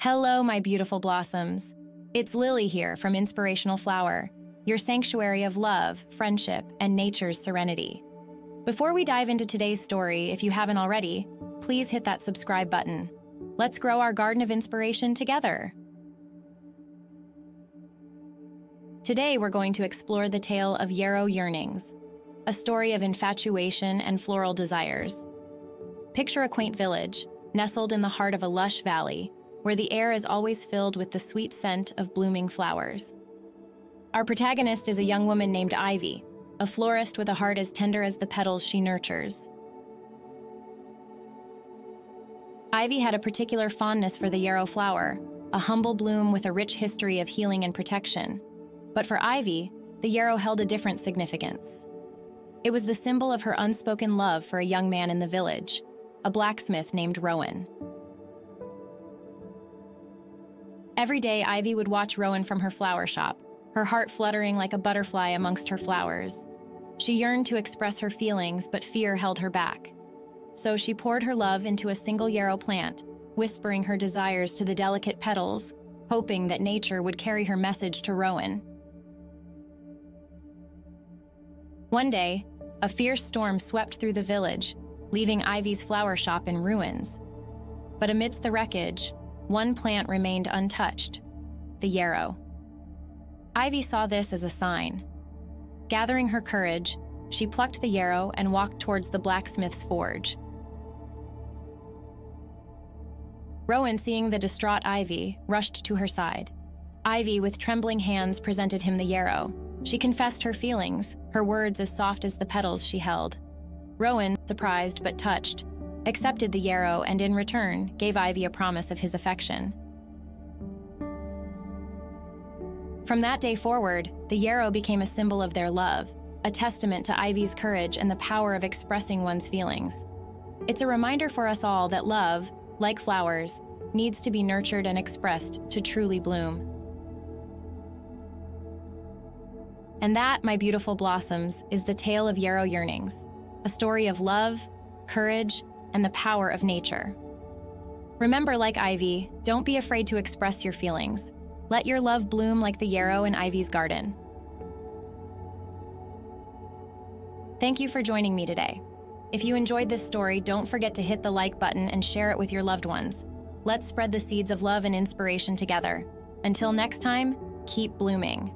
Hello, my beautiful blossoms. It's Lily here from Inspirational Flower, your sanctuary of love, friendship, and nature's serenity. Before we dive into today's story, if you haven't already, please hit that subscribe button. Let's grow our garden of inspiration together. Today, we're going to explore the tale of Yarrow Yearnings, a story of infatuation and floral desires. Picture a quaint village, nestled in the heart of a lush valley, where the air is always filled with the sweet scent of blooming flowers. Our protagonist is a young woman named Ivy, a florist with a heart as tender as the petals she nurtures. Ivy had a particular fondness for the yarrow flower, a humble bloom with a rich history of healing and protection. But for Ivy, the yarrow held a different significance. It was the symbol of her unspoken love for a young man in the village, a blacksmith named Rowan. Every day, Ivy would watch Rowan from her flower shop, her heart fluttering like a butterfly amongst her flowers. She yearned to express her feelings, but fear held her back. So she poured her love into a single yarrow plant, whispering her desires to the delicate petals, hoping that nature would carry her message to Rowan. One day, a fierce storm swept through the village, leaving Ivy's flower shop in ruins. But amidst the wreckage, one plant remained untouched the yarrow. Ivy saw this as a sign. Gathering her courage, she plucked the yarrow and walked towards the blacksmith's forge. Rowan, seeing the distraught Ivy, rushed to her side. Ivy, with trembling hands, presented him the yarrow. She confessed her feelings, her words as soft as the petals she held. Rowan, surprised but touched, accepted the yarrow and in return gave Ivy a promise of his affection. From that day forward, the yarrow became a symbol of their love, a testament to Ivy's courage and the power of expressing one's feelings. It's a reminder for us all that love, like flowers, needs to be nurtured and expressed to truly bloom. And that, my beautiful blossoms, is the tale of Yarrow Yearnings, a story of love, courage, and the power of nature. Remember, like Ivy, don't be afraid to express your feelings. Let your love bloom like the yarrow in Ivy's garden. Thank you for joining me today. If you enjoyed this story, don't forget to hit the like button and share it with your loved ones. Let's spread the seeds of love and inspiration together. Until next time, keep blooming.